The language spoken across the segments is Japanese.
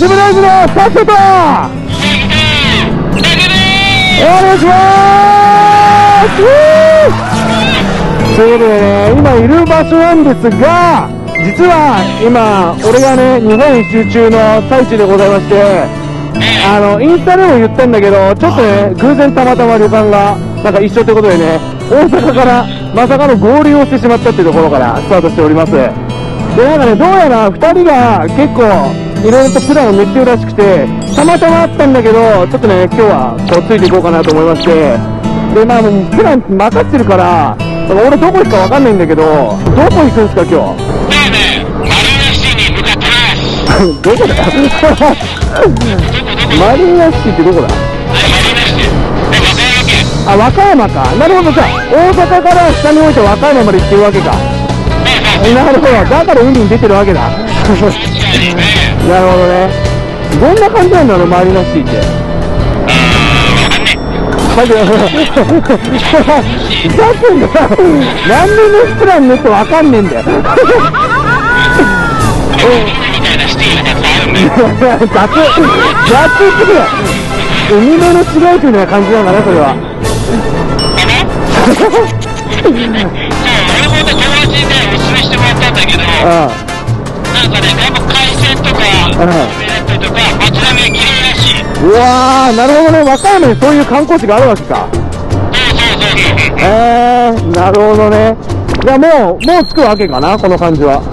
ジムライズのサセとお願いしますということでね、今いる場所なんですが、実は今、俺がね、日本一周中の最中でございまして、あの、インスタでも言ったんだけど、ちょっとね、偶然たまたま旅館が、なんか一緒ということでね、大阪からまさかの合流をしてしまったっていうところからスタートしております。で、なんかね、どうやら2人が結構、いろいろとプランを練ってるらしくて、たまたまあったんだけど、ちょっとね、今日はこうついていこうかなと思いまして、で、まあ、もうプラン任せてるから、俺どこ行くかわかんないんだけど、どこ行くんすか、今日？どこだ？よマリーナシティってどこだ？あ、和歌山か。なるほど、じゃあ、大阪から下に置いて和歌山まで行ってるわけか。なるほど、だから海に出てるわけだ。なるほどね。どんな感じなんだろう、マリーナシティって。マジで、ふざけんな。何でネスプラン塗ってわかんねえんだよ。雑、雑すぎる。海辺の違いみたいな感じなのかな、それは。俺もね、友達にね、おすすめしてもらったんだけど、うなんかね、やっぱ海鮮とか、うんえーっととか、街並みが綺麗らしい。ん。うわー、なるほどね。和歌山にそういう観光地があるわけか。えー、なるほどね。じゃあもう、もう着くわけかな、この感じは。そう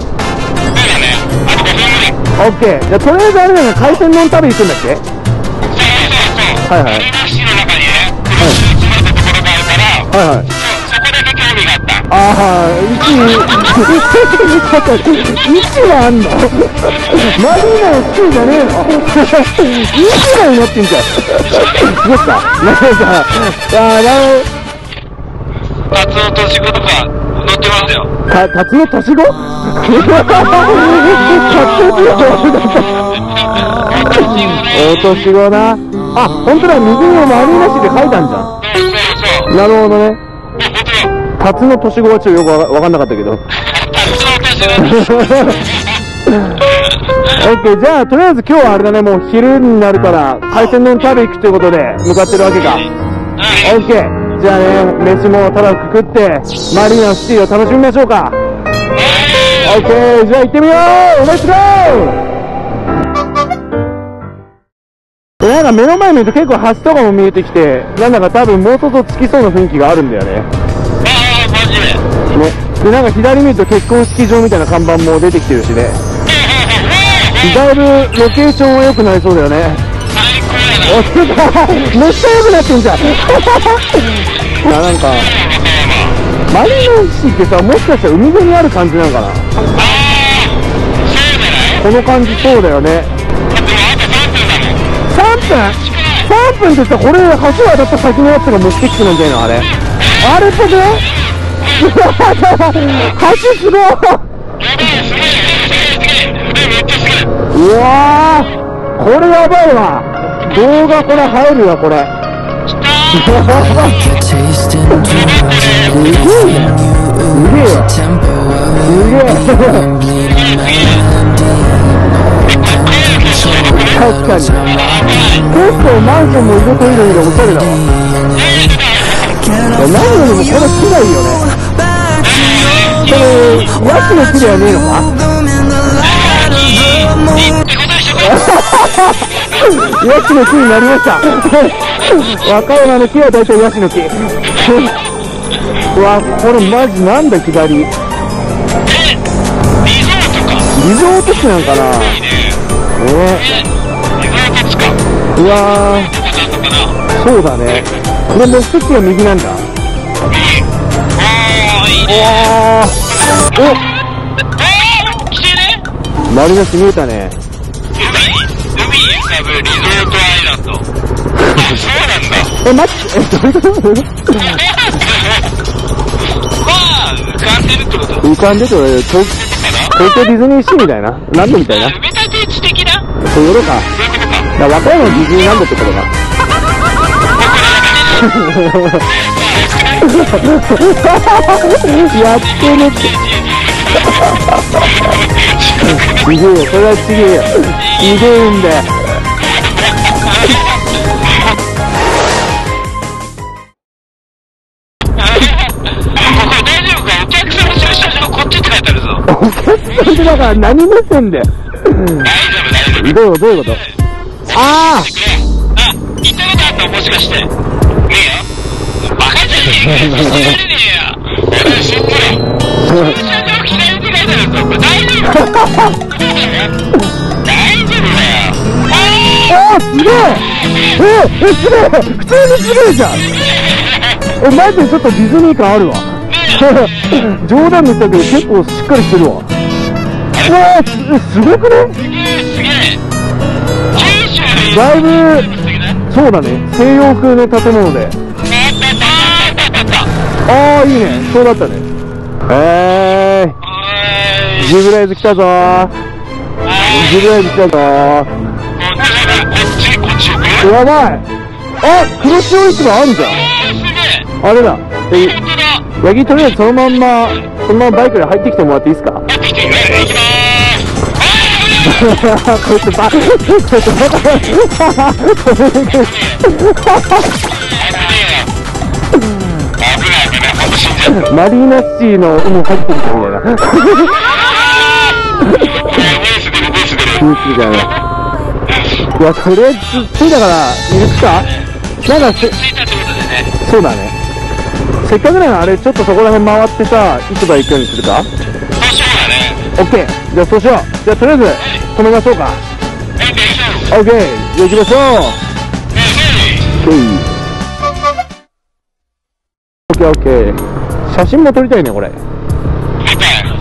だね。あと5分ぐらい。オッケー。じゃあとりあえずあれだね、海鮮丼食べに行くんだっけ？そうそうそう。はいはいマリナシティの中にね、黒潮詰まったところがあるから、はいはい。あ。ああ、1、1はあんのマリーナの好きじゃねえの ?1 台になってんじゃん。どうしたなんか、あー、なるカツオとシゴとか乗ってますよ。ほど。た、たつの年子お年子な。あ、本当だ、右にもマリーナシって書いたんじゃん。そうそうそう。なるほどね。本当よ。タツの年子はちょっとよくわわかんなかったけど。オッ。ケー、じゃあ、とりあえず今日はあれだね、もう昼になるから、海鮮丼食べ行くということで、向かってるわけか。オッケー。じゃあね、飯もただくくって、マリーナシティを楽しみましょうか。オッケー、じゃあ行ってみようレッツゴーなんか目の前見ると結構橋とかも見えてきて、なんだか多分もう外着きそうな雰囲気があるんだよね。ああ、マジで。ね。で、なんか左見ると結婚式場みたいな看板も出てきてるしね。だいぶロケーションは良くなりそうだよね。おつか めっちゃ良くなってんじゃん。いや、なんか、マリーナシティってさ、もしかしたら海辺にある感じなのかなこの感じそうだよね。だってもうあと3分だもん。3分 ?3 分って言ったらこれ橋渡った先のやつが持ってきてるんじゃないのあれ。あれっぽくない橋すごっやばいうわーこれやばいわ動画これ入るわこれすげえすげえすげえ確かに。結構マンションの動きいるんでおしゃれだわ。や何よりもこれ綺麗よねこれヤシの木ではねえのか？ヤシの木になりました和歌山の木は大体ヤシの木うわこれマジなんだ左リえ、リゾート。地なんかないいね。ねえ、リゾート地か。うわー。そうだねでもう一つが右なんだ右。ああ、いいね。わーえー、来てね。おマリナス見えたね海、海に浮かぶリゾートアイランド。あ、そうなんだ。え待ってえどういうこと？まあ、浮かんでるってこと？浮かんでて俺東かな東京ディズニーシーみたいな何度みたいな埋め立て地的な？そういうことか。だから和歌山のディズニーランドってことか。やってるって。ちげえよ、それはちげえよ。ちげえんだよ。だから何目線で。どういうことどういうことあ。あ、行ったことあったもしかして。ねえよ。バカじゃねえかよ。信じられねえよ。俺信じろ。駐車場嫌いって書いてあるぞ。こ大丈夫大丈夫だよ。ああすげえええ、すげえ普通にすげえじゃんえ、マジでちょっとディズニー感あるわ。冗談で言ったけど結構しっかりしてるわ。うわす、すごくねすげえ、すげえ。九州でだいぶ、そうだね、西洋風の建物で。ああいいね。そうだったね。えー。ジブライズ来たぞー。ジブライズ来たぞ。やばいあ黒潮市場あんじゃん。あれだ。え。ヤギとりあえずそのまんま、そのままバイクで入ってきてもらっていいですか？こいつバ、こいつバカ。マリーナシーの海入ってきたみたいな。ニュース出る、ニュース出る。ニュースみたいや、とりあえず、着いたから、行くかなんかせ、着いたってことでね。そうだね。せっかくならあれ、ちょっとそこら辺回ってさ、市場行くようにするか？そうだね。オッケー。じゃあそうしよう。じゃあとりあえず、止めましょうか。え、電車。オッケー。じゃあ行きましょう。え、オッケー。オッケーオッケー。写真も撮りたいね、これ。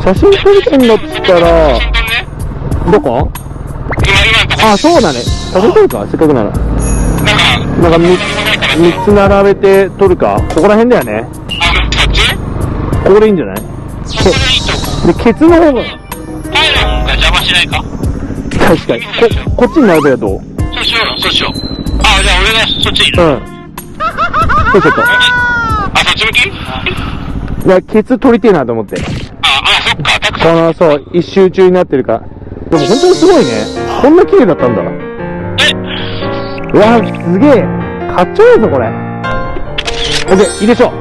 写真撮りたいんだったら。どこ？あ、そうだね。写真撮るかせっかくなら。なんか、なんか三ないから三つ並べて撮るかここら辺だよね。あ、こここでいいんじゃない？でケツの方が邪魔しないか？確かに。こ、こっちに並べると？うそうしようよ、そうしよう。あ、じゃあ俺がそっちにいる。ん。そうちょっと。あ、そっち向き？いや、ケツ撮りてえなと思って。あ、あ、そっか、たくこさん。の、そう、一周中になってるから。でも本当にすごいね。こんな綺麗だったんだ。え、うわ、すげえ。かっちょいいぞ、これ。オッケー、いいでしょう。オ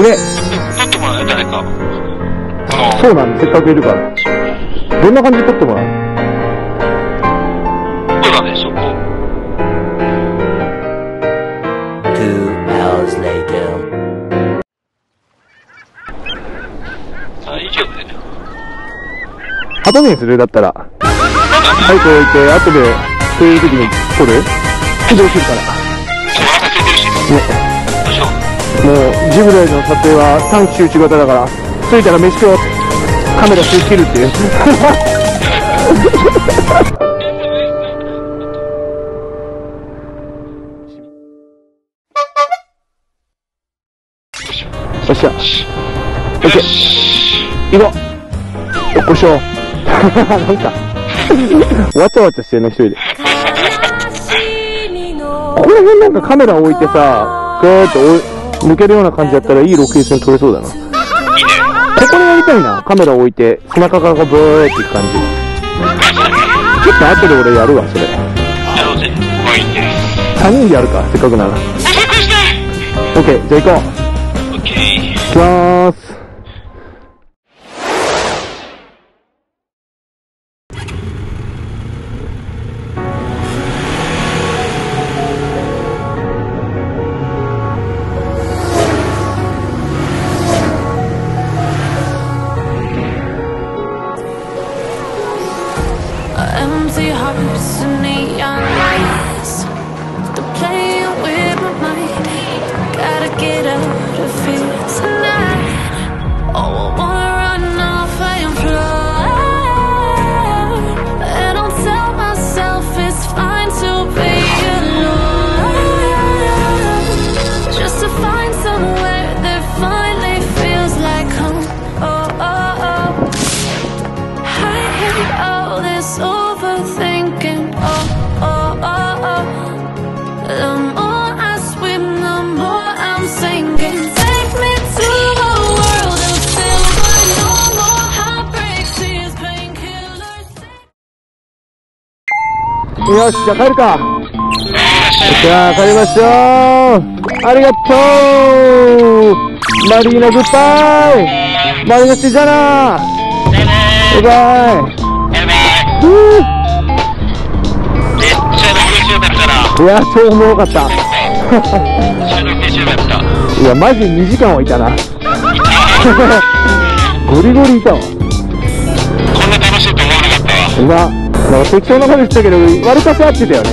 ッケー。撮ってもらえ誰か。そうなんだ、せっかくいるから。どんな感じで撮ってもらうそうだね、そこ。Two hours later. 大丈夫だよ。後にするだったら。バイク置いて、後で、そういう時に撮る？起動するから。ね。もう、ジブライの撮影は短期集中型だから、着いたら飯食おう。カメラ吸い切るっていう。よっしゃ。オッケー。行こう。よっこいしょ。なんか、わちゃわちゃしてるね、一人で。この辺なんかカメラ置いてさ、ぐーっと抜けるような感じだったらいいロケーション撮れそうだな。りたいな。カメラ置いて、背中からブーっていく感じ。ちょっと後で俺やるわ、それ。うぜ。もういいね。3人でやるか、せっかくなら。オッケー、じゃあ行こう。オッケー。行きまーす。よし、じゃあ帰るか。じゃあ帰りましょう。ありがとうマリーナグッバイマリーナシティじゃあなバイバイめっちゃ楽しよかったな。いや、超おもろかった。いや、マジ2時間はいたな。ゴリゴリいたわ。こんな楽しいと思わなかったわ。今、なんか適当なこと言ってたけど、悪かし合ってたよね。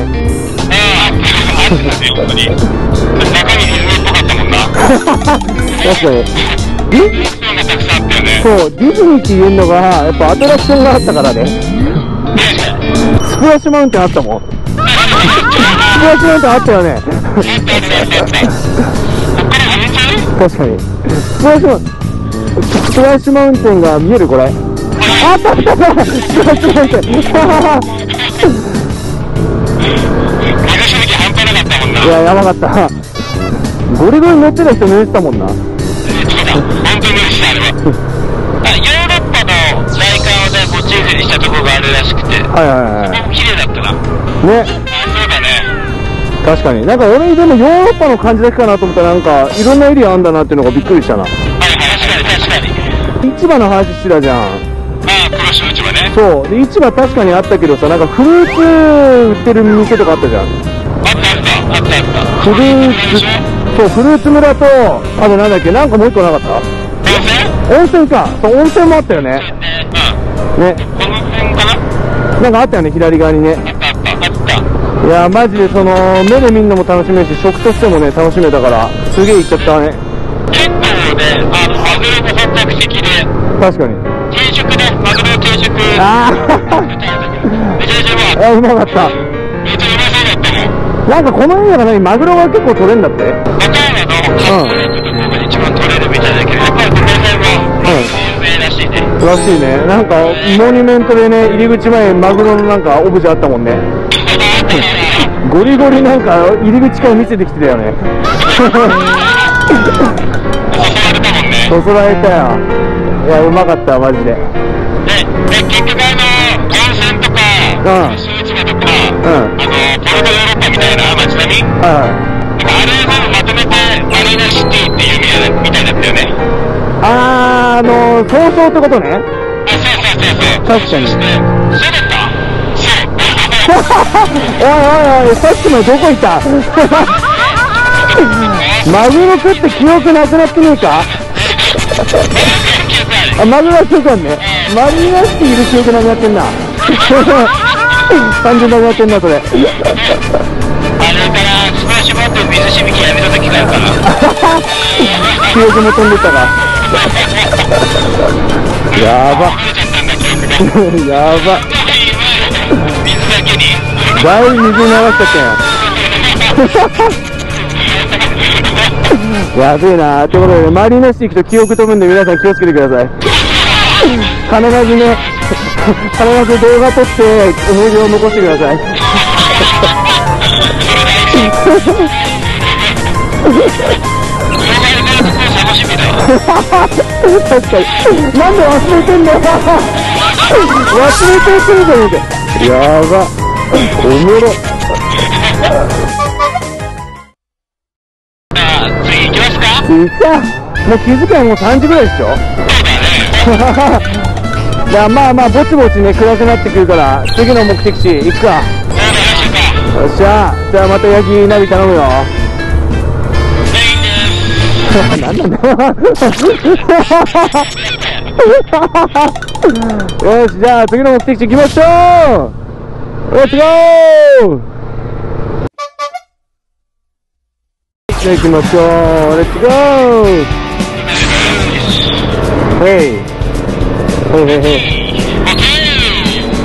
ああ、マジですよ、本当に。中身ディズニーっぽかったもんな。確かに。ディディズニーがたくさんあったよね。そう、ディズニーって言えるのが、やっぱアトラクションがあったからね。スプラッシュマウンテンあったもん。スプラッシュマウンテンあったよね。確かに。スプラッシュマウンテンが見えるこれ。あったったあったスプラッシュマウンテ流し抜き半端なかったもんな。いや、やばかった。ゴリゴリ乗ってた人寝てたもんな。そうだ、本当に嬉しい、あれは。ヨーロッパの外観をね、モチーフにしたとこがあるらしくて。はいはいは綺麗だったな。あ、い。ね。確かに。なんか俺でもヨーロッパの感じだけかなと思ったらなんかいろんなエリアあんだなっていうのがびっくりしたな。はい、確かに確かに。市場の話してたじゃん。そう。で、市場確かにあったけどさ、なんかフルーツ売ってる店とかあったじゃん。フルーツ、そう、フルーツ村と、あとなんだっけ、なんかもう一個なかった？温泉？温泉か。そう、温泉もあったよね。うん。ね。な？なんかあったよね、左側にね。いや、マジでその、目で見るのも楽しめるし、食としてもね、楽しめたから、すげえ行っちゃったね。結構ね、あの、マグロも本格的で、確かに。定食ね、マグロ定食。あめちゃめちゃうまーあ、うまかった。い。めっちゃうまそうだったもん。なんかこのエリアが何？マグロが結構取れんだって？和歌山の観光列ってところが一番取れるみたいだけど、やっぱりこの辺は有名らしいね。らしいね。なんか、モニュメントでね、入り口前にマグロのなんかオブジェあったもんね。ゴリゴリなんか入り口から見せてきてたよね。誘われたもんね。そそられたよ。いや、うまかった、マジで。で、で、結局あの、温泉とか、うん場とか、うんあの、ポルトヨーロッパみたいな街並みなんあれをまとめて、マリーナシティっていうみたいなみたいだったよね。い。あー、あのー、早々ってことね。あ、そうそうそうそう。確かにそうだったそう。おいおいおい、さっきのどこ行った？マグロ食って記憶なくなってねえか？あ、マグロは記憶あんね。マリーナシティいる記憶なくなってんな。単純なくなってんな、それ。あれから、スプラッシュマウンテン水しぶきやめた時だから。記憶も飛んでったか。やば。やば。水だいぶ水に流しちゃったやん。やべえなということで、マリーナシティ行くと記憶飛ぶんで皆さん気をつけてください。必ずね、必ず動画撮って思い出を残してください。確かに。なんで忘れてんだよ 忘れてくるじゃねえか。やば。おもろ。いいか。もう気づけばもう3時ぐらいでしょそうだね。じゃあまあまあぼちぼちね暗くなってくるから次の目的地行くか、よ。っしゃじゃあまた焼きナビ頼むよ全員です。なんだよ よしじゃあ次の目的地行きましょうレッツゴーじゃあ行きましょうレッツゴーヘイヘイヘイヘイ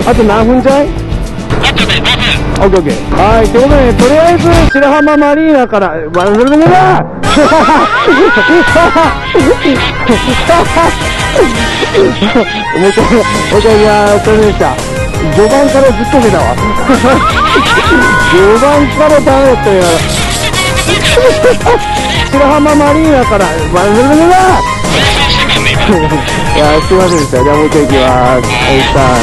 あと何分じゃい？あとで5分。オッケーオッケー。はい、ということで、とりあえず、白浜マリーナから、わるるるるるもう一回、もう一回、いやー、お疲れ様でした。序盤からずっと出たわ。序盤からダメだったよ。白浜マリーナから、わるるるるる練習したからね、今。いや、すいませんでした。じゃあもう一回行きます。はい、3、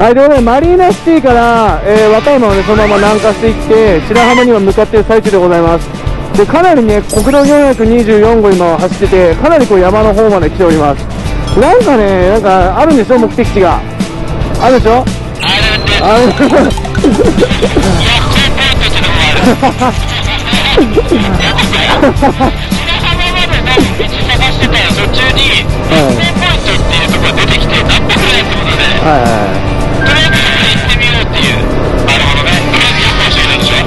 2、はい、ということで、マリーナシティから、えー、和歌山をね、そのまま南下していって、白浜には向かっている最中でございます。で、かなりね、国道424号今は走ってて、かなりこう山の方まで来ております。なんかね、なんかあるんでしょ、目的地が。あるでしょあれな。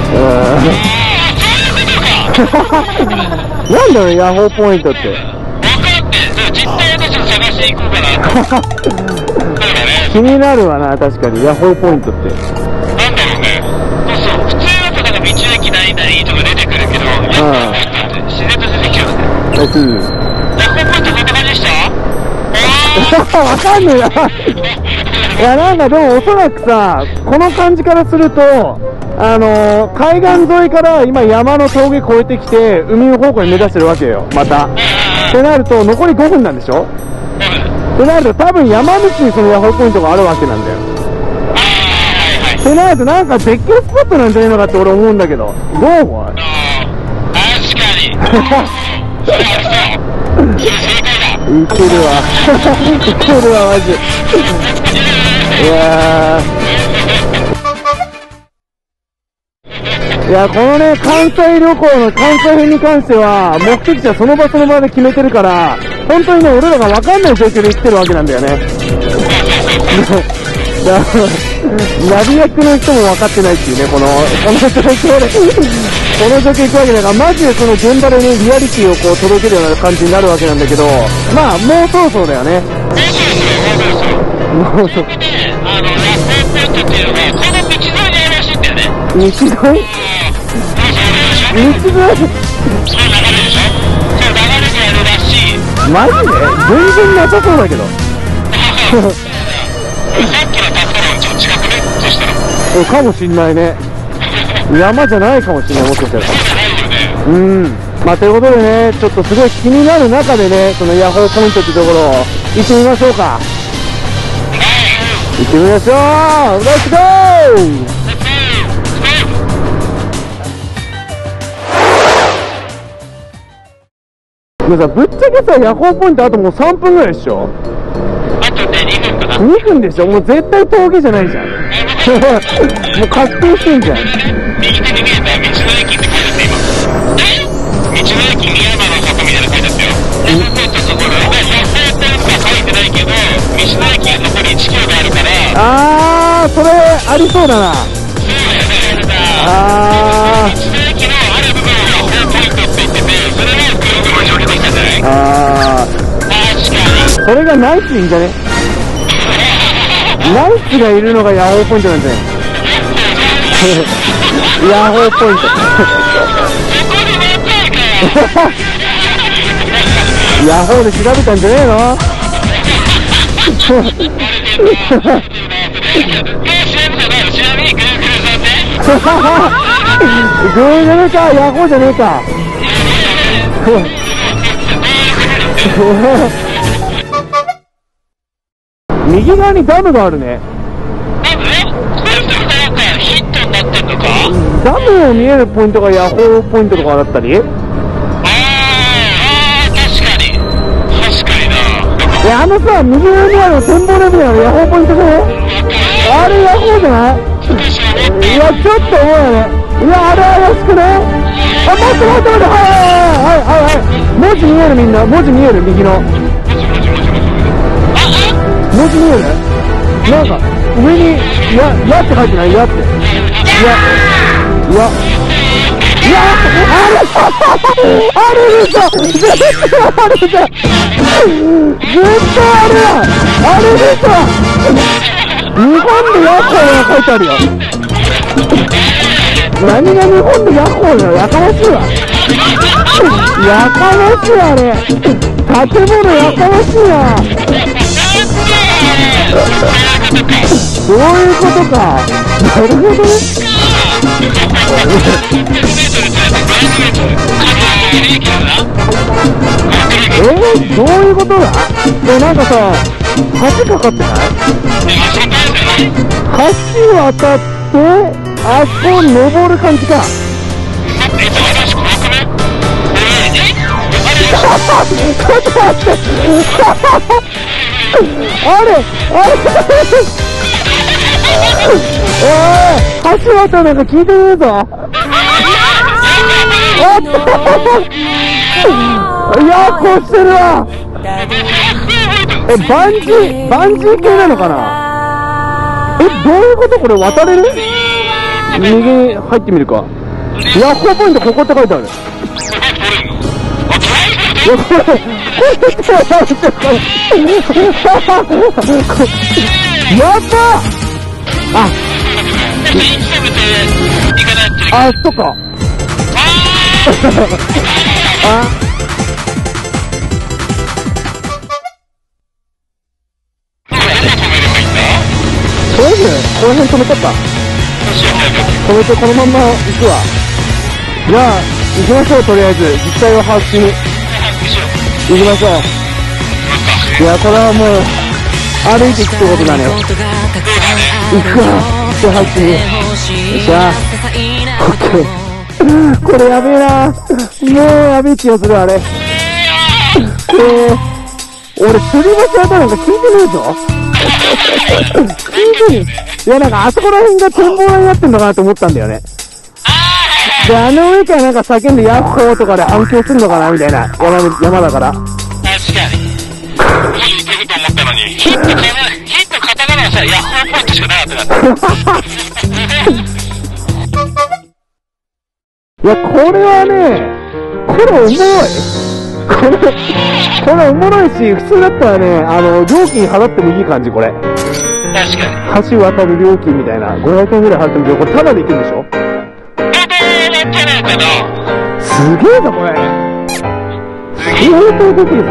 ん。なんだろう、ヤホーポイントって。分かって、実態私も探しに行こうかな 気になるわな、確かに、ヤホーポイントって。自然と出てきちゃうね。えすぐ。ヤッホーポイントこんな感じでしたあわかんねえな。いや、なんかでもおそらくさ、この感じからすると、あのー海岸沿いから今山の峠越えてきて、海方向に目指してるわけよ、また。ってなると、残り5分なんでしょ？ってなると、多分山道にそのヤホーポイントがあるわけなんだよ。ってなると、なんか絶景スポットなんじゃねえのかって俺思うんだけど、どう思う？いけるわ。いけるわ、マジ。いや。いや、このね、関西旅行の関西編に関しては、目的地はその場その場で決めてるから、本当にね、俺らが分かん。ない状況で生きてるわけなん。だよね。だから、ナビ役の人も分かってないっていうね、この、この状況で、この状況行くわけだから、マジでその現場でね、リアリティをこう届けるような感じになるわけなんだけど、まあ、もうそろそろだよね。もうそろで、あの、ヤッホーポイントっていうのが、この道沿いにあるらしいんだよね。道沿いそう流れでしょそう流れでやるらしい。マジで全然なさそうだけど。さっきのタッタロンと近くねそしたら。うんかもしんないね。山じゃないかもしんない、もしかしたら。そうん。まあ、ということでね、ちょっとすごい気になる中でね、そのヤホーポイントってところを行ってみましょうか。行ってみましょうレッツゴーさ、ぶっちゃけさ、ヤホーポイントあともう3分ぐらいでしょ？あとね、2分かな。2分でしょ？もう絶対峠じゃないじゃん。もう確定してんじゃん。右手に見えた道の駅って書いてあって今。道の駅宮山の里みたいな書いてあったよ。ヤフーポイントそこで、ヤフーポイントは書いてないけど、道の駅が残り1キロがあるから、あー、それ、ありそうだな。そうだよね、あ道の駅のあ、あ確かー。それがナイツでいいんじゃね？ナイツがいるのがヤホーポイントなんじゃないヤホーポ イント。ヤホーで調べたんじゃねえの？グーグルか、ヤホーじゃねえか。右側にダムがあるね。なんでそれってなんのか？ダムを見えるポイントがヤホーポイントとかだったり？いあー、あー、確かに。確かにな。や、あのさ、右上にある展望レベルのヤホーポイントじゃないあれヤホーじゃない？いや、ちょっと思うよね。いや、あれ怪しくないあ、待って待って待って、はいはいはいはいはい。文字見えるみんな、文字見える右の。文字見える？なんか、上に、や、やって書いてない？やって。いや、いや、いや、あれあれでしょ絶対あれじゃん絶対あれやあれでしょ日本でヤッホーが書いてあるよ。何が日本でヤッホーだよ。やかましいわ。やかましいあれ。建物やかましいな。そういうことか。なるほどね。えー、どういうことだ？え、なんかさ、橋かかってない？橋渡って、あそこ登る感じか。ちょっと待って。あれあれおい、橋渡なんか聞いてみるぞ。おっといやこうしてるわ。え、バンジー、バンジー系なのかな？え、どういうことこれ渡れる？右に入ってみるか。ヤッホーポイントここって書いてある。いや、これ、これってやばいってこれ。やばあ、生きてみていかないとあ、そっか。あ、とりあえず、この辺止めちゃった。止めてこのまんま行くわ。じゃあ、行きましょう、とりあえず。実態を把握しに。行きましょう。いや、これはもう、歩いていくってことだね。行くわ。じゃあ入ってみよ。っしゃ。オッケー。これやべえな。もうやべえ気がする、あれ。えー、俺、釣り橋当たなんか聞いてねえぞ。聞いてねえ。いや、なんかあそこら辺が展望台になってんのかなと思ったんだよね。で、あの上からなんか叫んでヤッホーとかで反響するのかなみたいな。山、山だから。確かに。いいと思ったのに、カタカナはさ、ヤッホーポイントしかなかったから。いや、これはね、これおもろい。これ、これおもろいし、普通だったらね、あの、料金払ってもいい感じ、これ。確かに。橋渡る料金みたいな。500円ぐらい払ってもいいけど、これタダで行けるんでしょ？え、どうなってないかなすげえぞ、これ。相当できるぞ。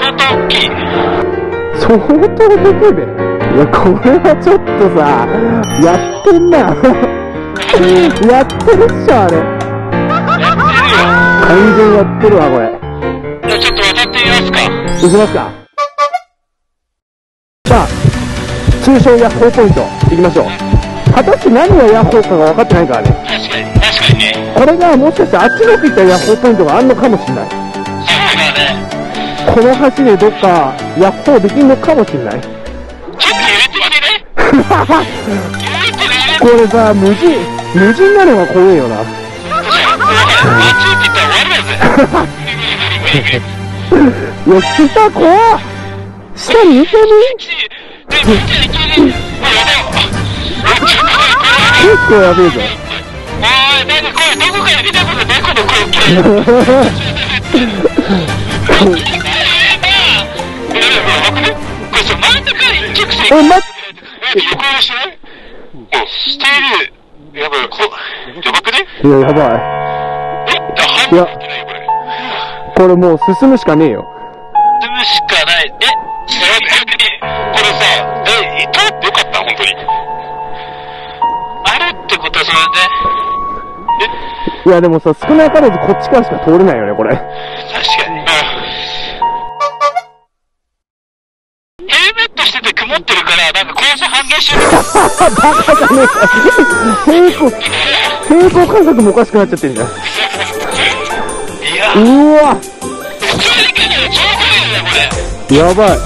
相当大きい。相当できるで。いや、これはちょっとさ、やってんな。やってるっしょ、あれ。完全やってるわ、これ。じゃあちょっと渡ってみますか。行きますか。さあ、通称ヤッホーポイント、行きましょう。果たして何がヤッホーかが分かってないからね。確かに。確かにね。これがもしかしてあっちの奥行ったヤッホーポイントがあるのかもしれない。そうだね。この橋でどっかヤッホーできるのかもしれない。これさ、無人、無人なのが怖いよな。待ち受けたら終わるやいや、下怖っ下見てみ。結構やべえぞ。おい、なんかこれ、どこから見たことないこの光景。え、待って横揺れしないおしている。やばい、こ、やばくねいや、やばい。え、だ、半分ってないよ、これ。これもう進むしかねえよ。進むしかない。え、それで、これさ、え、通ってよかった本当に。あるってことはそれで、いや、でもさ、少なからずこっちからしか通れないよね、これ。確かに。平行、平行感覚もおかしくなっちゃってんじゃん。うわ、やばい。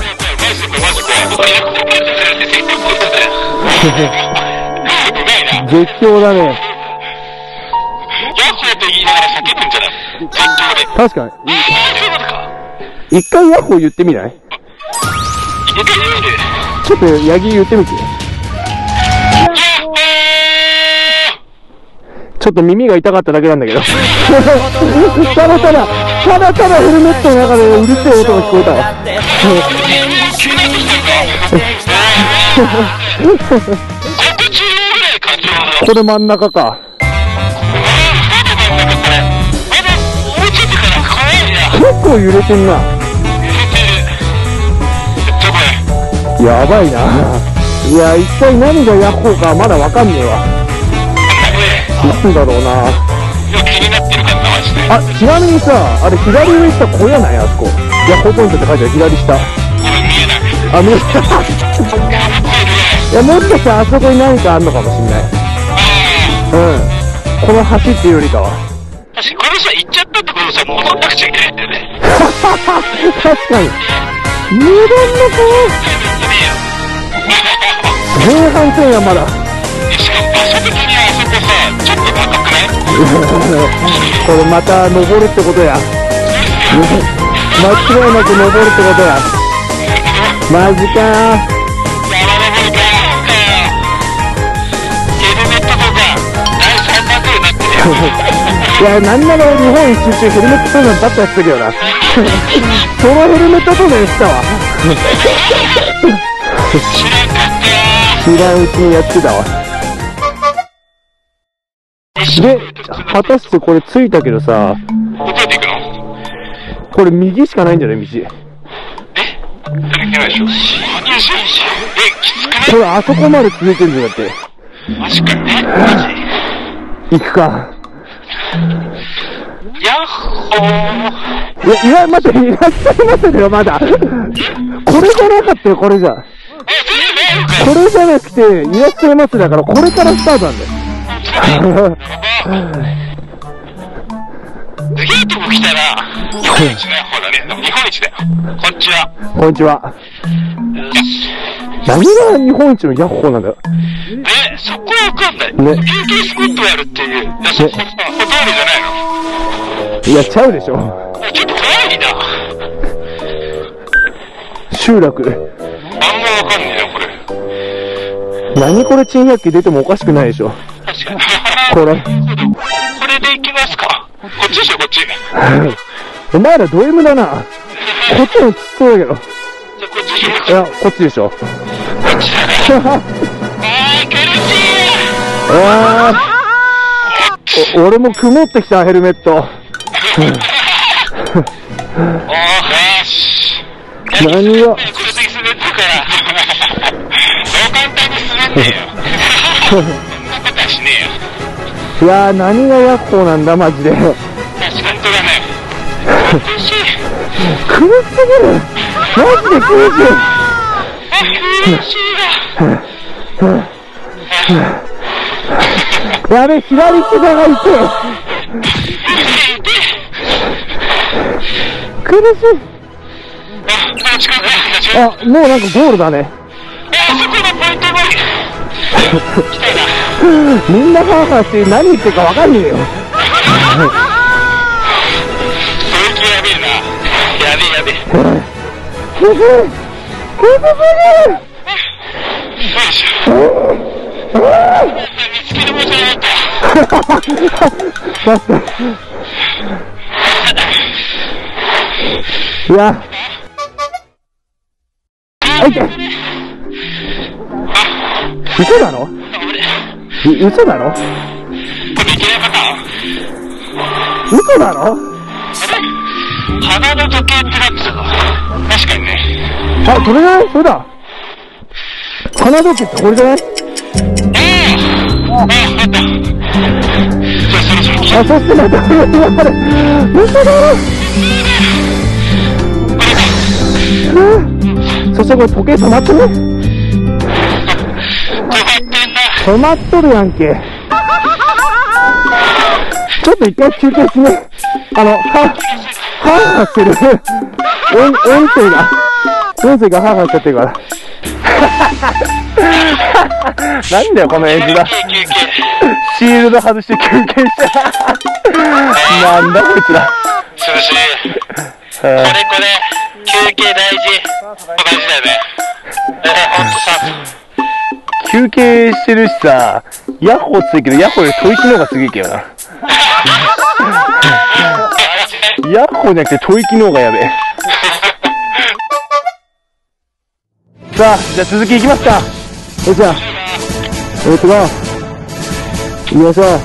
絶叫だね。確かに。一回ヤッホー言ってみない。ちょっと、ヤギ言ってみて。ちょっと耳が痛かっただけなんだけど。ただただ、ただただヘルメットの中でうるせえ音が聞こえたわ。これ真ん中か。結構揺れてんな。やばいな。いや、一体何がヤッホーかまだわかんねえわ。なんだろうな。あ、ちなみにさ、あれ左上下小屋ない？あそこ。ヤッホーポイントって書いてある左下。今見えない。あ、見えやばいいや、もしかしたらあそこに何かあんのかもしんない。うん。この橋っていうよりかは。確かにこれさ、行っちゃったってことさ、戻んなくちゃいけないんだよね。確かに。無駄のか前半戦やまだ。これまた登るってことや。間違いなく登るってことや。マジか山登りか。ヘルメットとか、第3番ぐらいや、なんなら日本一周中ヘルメット登山だったやつだけどな。そのヘルメット登山したわ。知らんかったよ知らんうちにやってたわ。で、果たしてこれ着いたけどさ、どこで行くの？これ右しかないんじゃない？道。え？ないでしょ？え、きつくない？これあそこまで続いてるんだって。マジか。え、マジ？行くか。ヤッホー。いや、いや、待って、いらっしゃいませだよ、まだ。これじゃなかったよ、これじゃ。え、これじゃなくて、いらっしゃいませだから、これからスタートなんだよ。すげえとこ来たら、日本一だよ、ほらね。でも日本一だよ。こんにちは。こんにちは。何が日本一のヤッホーなんだよ。で、そこわかんない。ね休憩スポットやるっていう。いや、そこさ、ホテルじゃないのいや、ちゃうでしょ。ちょっと怖いな。集落。あんまわかんねえよ、これ。何これ珍百景出てもおかしくないでしょ。確かに。これ。これで行きますか。こっちでしょ、こっち。じお前らド M だな。こっちもそうだけど。ゃあ、こっちでしょ。いや、こっちでしょ。こっちだね。あー、苦しい。あーお俺も曇ってきた、ヘルメット。おし。何が？これで滑ってから。そう簡単に滑んねえよ。いやー、何がヤッホーなんだ、マジで。本当だね。苦しい。すぎる。マジで苦しい。あ、苦しいな。やべ、左膝が痛い。苦しい。あ、もうなんかゴールだね。あそこのポイントまで。来たな。みんなハーハーして何言ってるかわかんねえよ。やべえな。やべえやべえ。苦しい。や。あ、いけ。嘘なのい嘘なの？これいけなかった嘘なの？鼻の時計ってなってたぞ。確かにね。あ、それじゃない？それだ。花時計ってこれじゃない？ああ、あった。じゃあそろそろ来あ、そしてまた、やばい。嘘だろうんそしてこれ時計止まってね。止まっとるやんけ。ちょっと一回休憩しね。あの、は、はーはーしてる。音、音声が、音声がはーはーしちゃってるから。なんだよ、この絵面。休憩休憩。シールド外して休憩した。なんだこいつら。涼しい。これこれ、休憩大事。大事だよね。えー、ほんとさ、休憩してるしさ、ヤッホーついけど、ヤッホーより吐息の方がすげえけどな。ヤッホーじゃなくて吐息の方がやべえ。さあ、じゃあ続きいきますか。よっしゃ。えっとが、行きましょう。ね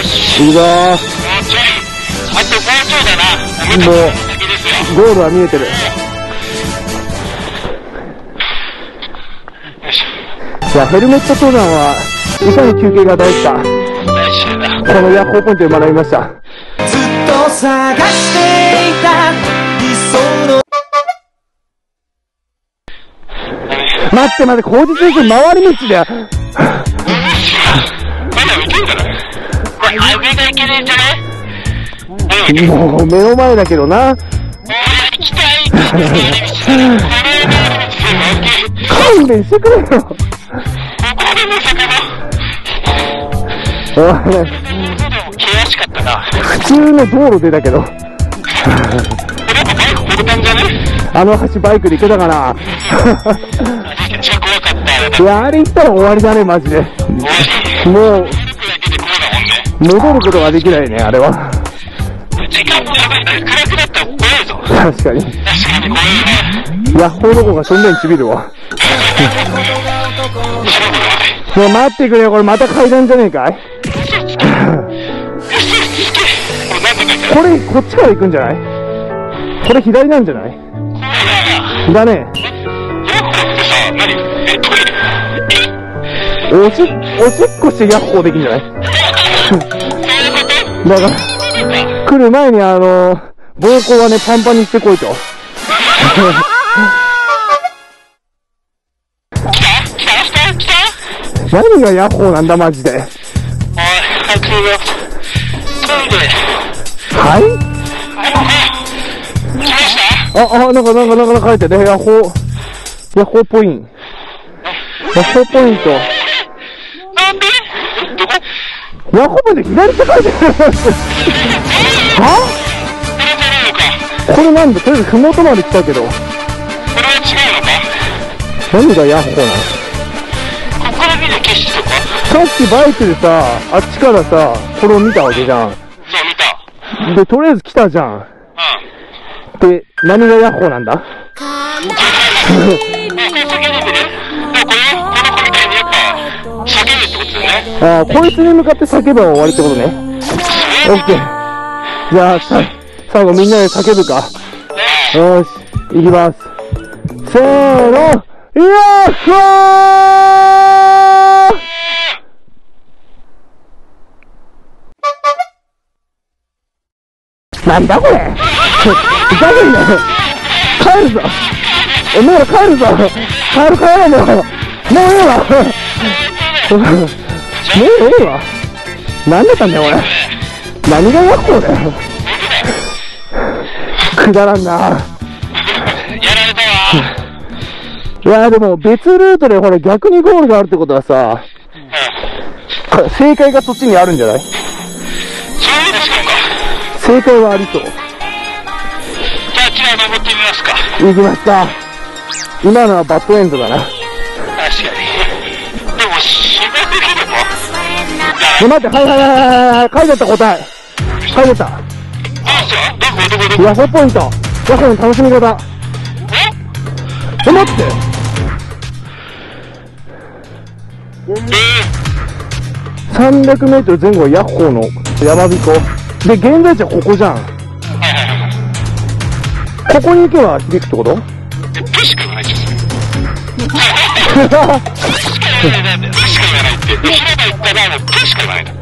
え、しいいぞもうちょい。あともうちょいだな。おめでとう。ゴールは見えてる。じゃあ、ヘルメット登山は、いかに休憩が大事か。このヤッホーポイントで学びました。ずっと探していた理想の待って待って、工事中心回り道だよ。まだいけんだろ。これ、上がいけねえんじゃねうん。もう目の前だけどな。勘弁してくれよ。険しかったな。普通の道路出たけど、あの橋バイクで行けたかな。いや、あれ行ったら終わりだね、マジで。もう。戻ることができないね、あれは。時間もやばいな。暗くなったら怖いぞ。確かに。確かに怖いよね。ヤッホーどこが正面ちびるわ。もう待ってくれよ、これまた階段じゃねえかい？これ、こっちから行くんじゃない？これ左なんじゃない？だね。おし、おしっこしてヤッホーできんじゃない？だから、来る前にあの、膀胱はね、パンパンにしてこいと。何がヤッホーなんだ、マジで。おい、早くよ。トイレ。はい？来ました。あ、あ、なんか、なんか、なんか、なんか書いてね、ヤッホー、ヤッホーポイント。ヤッホーポイント。なんで？どこ？ヤッホーポイント左って書いてある。は？これなんだとりあえずふもとまで来たけど、これは違うのか？何がヤッホーなの？ここから見る景色とかさっきバイクでさ、あっちからさ、これを見たわけじゃん。そう、見た。で、とりあえず来たじゃん。うん。で、何がヤッホーなんだ？叫んでみるもうこれ、この子みたいにやっぱ、叫ぶってことだよね。ああ、こいつに向かって叫べば終わりってことね。オッケー。じゃあ、さ、最後みんなで叫ぶか。よーし、いきます。せーの、ヤッホーなんだこれ。ふざけんなよ。帰るぞ。おめえら帰るぞ。帰る帰ろうもうもうええわ。もうええわ。何だったんだよ俺。何がヤッホーだよ。くだらんな。やられたわ。いやでも別ルートでほら逆にゴールがあるってことはさうん。正解がそっちにあるんじゃない？そうですか。正解はありそう。じゃあ、あちら登ってみますか。行きますか。今のはバッドエンドだな。確かに。でも、芝できればえ待ってはいはいはいはいはい書いてた答え。書いてた。あ、そう？どこ？どこ？どこ？ヤホーポイント。ヤホーの楽しみ方。え待ってえ300メートル前後はヤッホーの山彦で現在地はここじゃん、ここに行けば響くってこと、プしかないじゃん、プしかないんだよ。プしかないって。で、広場行ったら、もうプしかないんだ。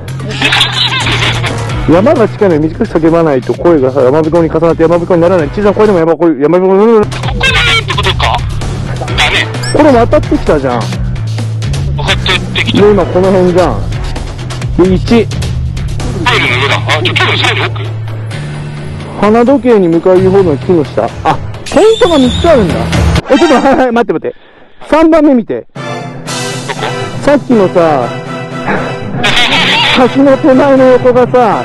山が近いのに短く叫ばないと声がさ、山彦に重なって山彦にならない。小さな声でも山彦、山彦にならない。ここでないってことかだね。これ渡ってきたじゃん。分かってってきで、た。今この辺じゃん。で、1。トイレの上だ。あ、奥？花時計に向かう方の木の下。あ、ポイントが3つあるんだ。え、ちょっと、はいはい、待って待って。3番目見て。どこ？さっきのさ、橋の手前の横がさ、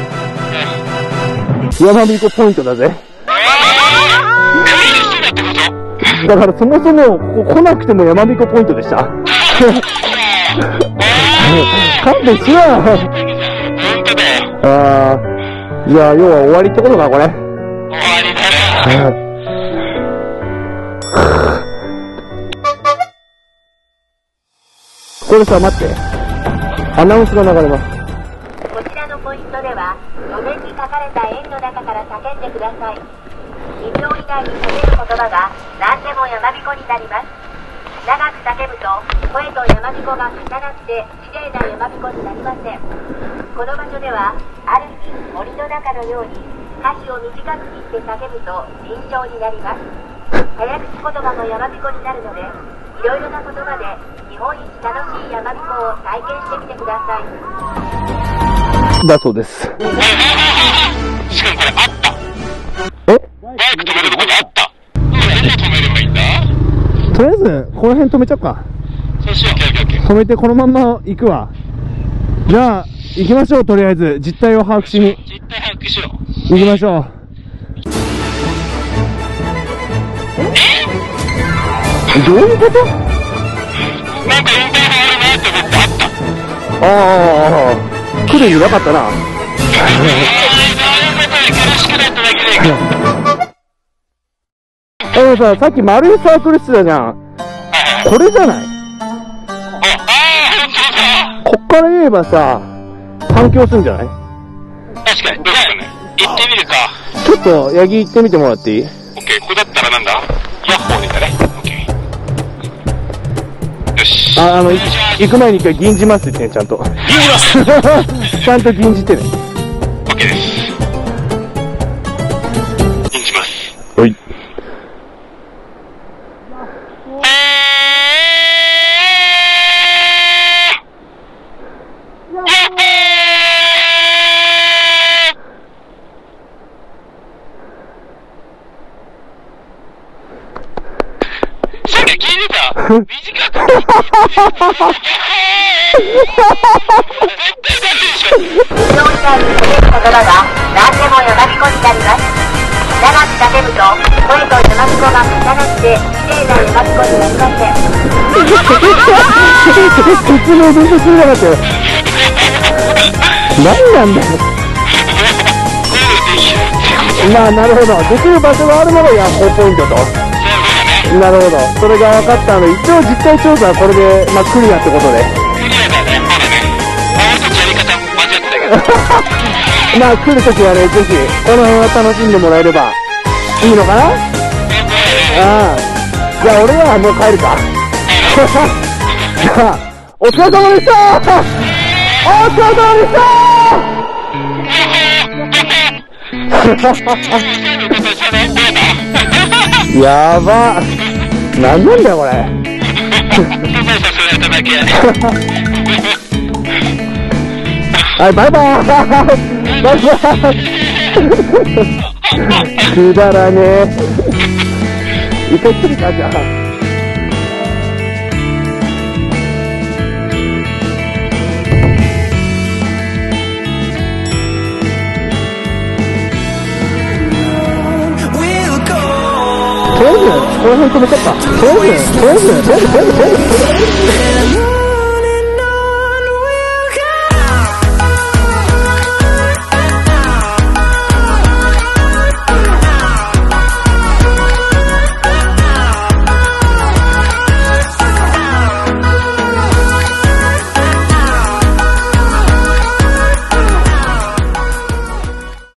山彦ポイントだぜ。だからそもそも、ここ来なくても山彦ポイントでした。勘弁しろよ。本当だよ。あー、じゃあ、要は終わりってことか、これ。終わりだな。これさ、待って。アナウンスが流れます。こちらのポイントでは、路面に書かれた円の中から叫んでください。2秒以内に叫ぶ言葉が何でも山彦になります。長く叫ぶと声と山彦が重なってきれいな山彦になりませんこの場所ではある日森の中のように歌詞を短く切って叫ぶと臨場になります。早口言葉も山彦になるのでいろいろな言葉で日本一楽しい山彦を体験してみてください。だそうです。え？っず、この辺止めちゃうか。そうしよう、止めてこのまんま行くわ。じゃあ、行きましょう、とりあえず。実態を把握しに。実態把握し。行きましょう。え？どういうこと？なんか運転るなって思ってあった。ああ、来るんじゃなかったな。ああ、うしくなっただけで。でさ、さっき丸いサークルしてたじゃん。これじゃない？こっから言えばさ、反響するんじゃない？確かに、ね。行ってみるか。ちょっと、八木行ってみてもらっていい？オッケー、ここだったらなんだ？ヤッホーでたね。オッケー。よし。あ、あの、行く前に一回銀じますってね、ちゃんと。銀じます ちゃんと銀じてね。オッケーです。銀じます。はい。短かった自動車に滑る言葉が何でも読み込みになま長く叫ぶと声と読み子が重なって。きれいな読み子になりません説明全然すぎなかったよ何なんだよまあなるほど。できる場所があるのが4ポイントと。なるほど。それが分かったので、一応実態調査はこれで、まあ、クリアってことで。クリアだね、まだね。もうちょっとやり方間違ってたけど。まあ、来るときはね、ぜひ、この辺は楽しんでもらえれば、いいのかな？ああ。じゃあ、俺はもう帰るか。じゃあ、お疲れ様でしたーお疲れ様でしたー やば何なんだよこれ。はいバイバイ。バイバイ。くだらねえ。一回一人かじゃあこの辺止めちゃった。